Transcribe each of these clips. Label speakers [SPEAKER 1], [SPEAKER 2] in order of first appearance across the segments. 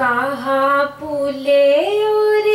[SPEAKER 1] कहाँ पुले रे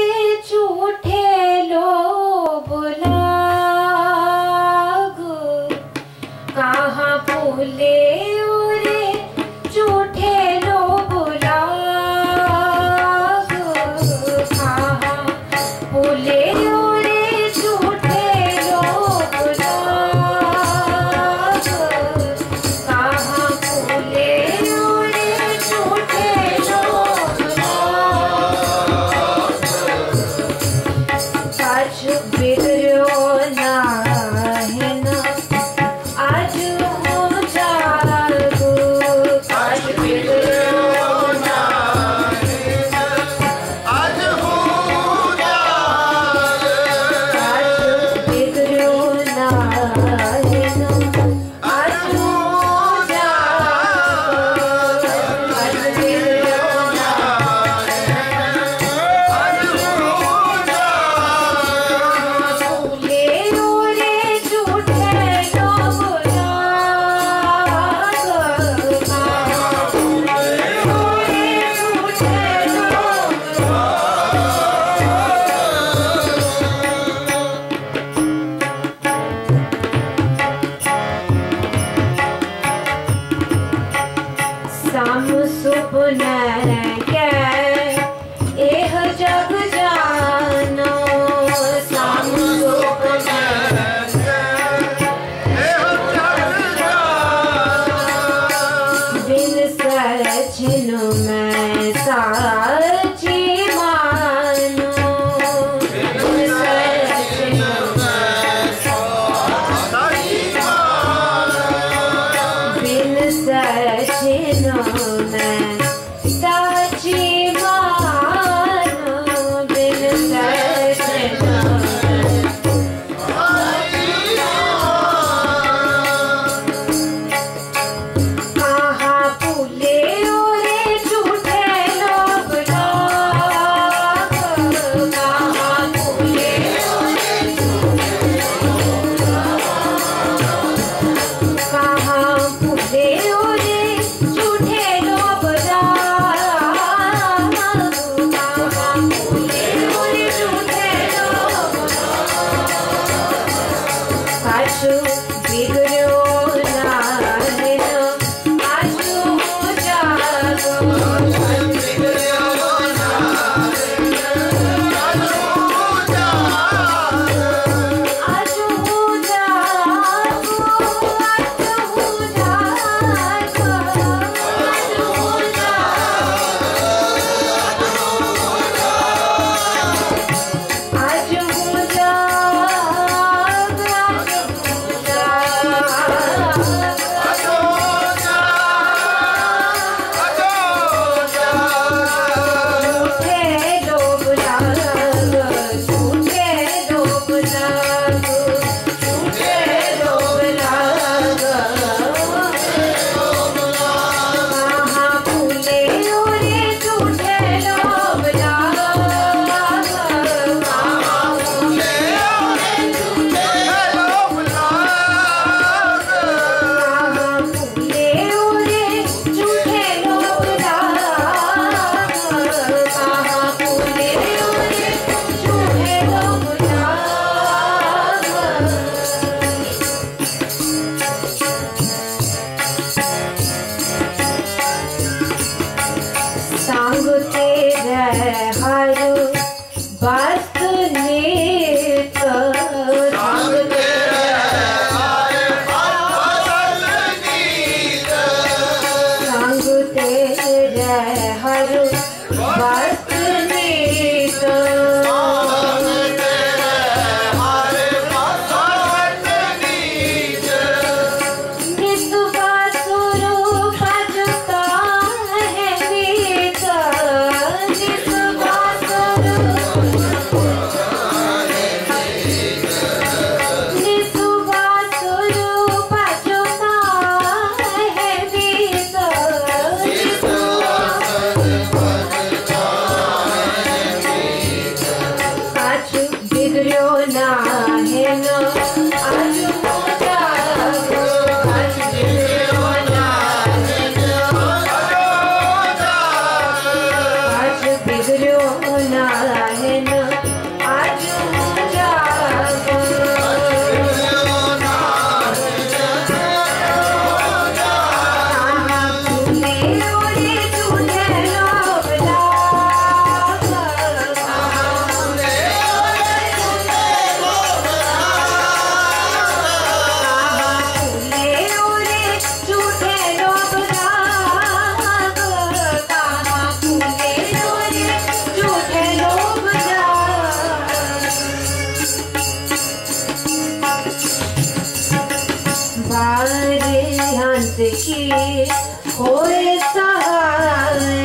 [SPEAKER 1] सचिन मैं ऋषि होए सहाय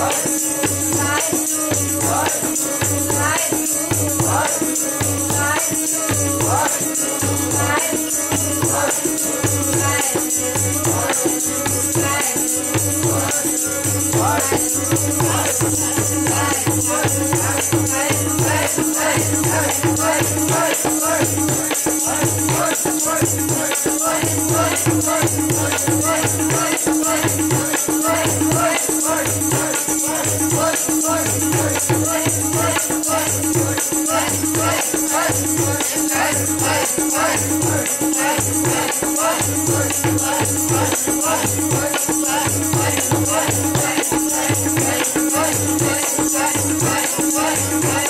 [SPEAKER 1] Bye. Bye.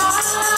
[SPEAKER 1] Oh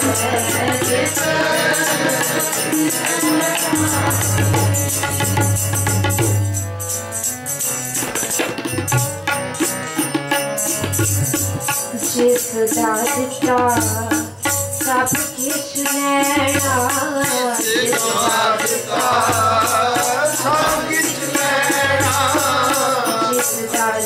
[SPEAKER 1] जिसदा दिता सब किस नैना जिसदा दिता सब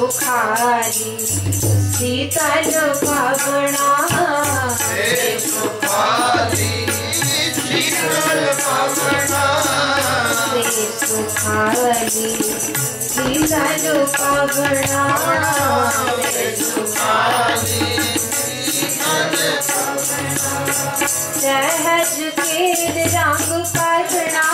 [SPEAKER 1] सुखारी शीतल पवना सुखारी शीतल पवना सुखारी शीतल पवना सहज के रंग पढ़ना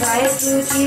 [SPEAKER 1] वाहेगुरु जी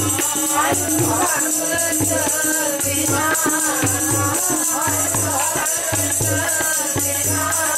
[SPEAKER 1] Thank you.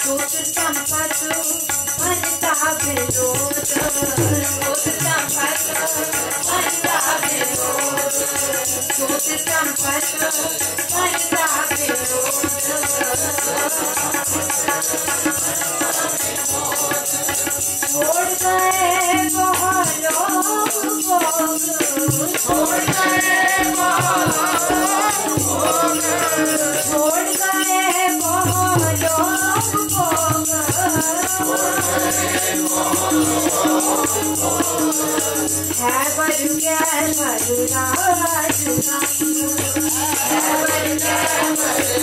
[SPEAKER 1] सुख संपत भरता विरोध सुख संपत भरता विरोध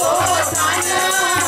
[SPEAKER 1] Oh, China.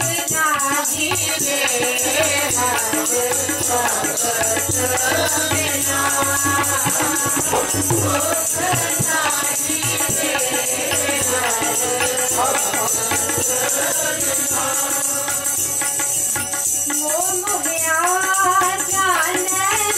[SPEAKER 1] Oh, my God.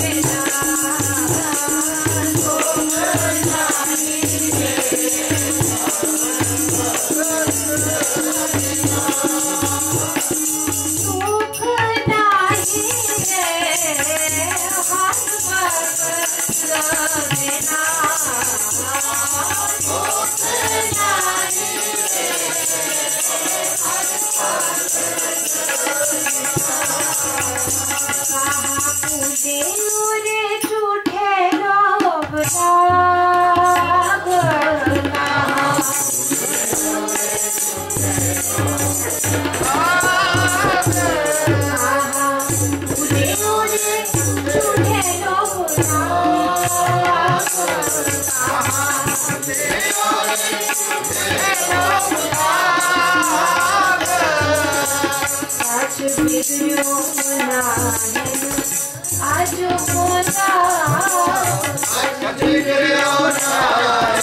[SPEAKER 1] Oh! to be the owner. I don't want to.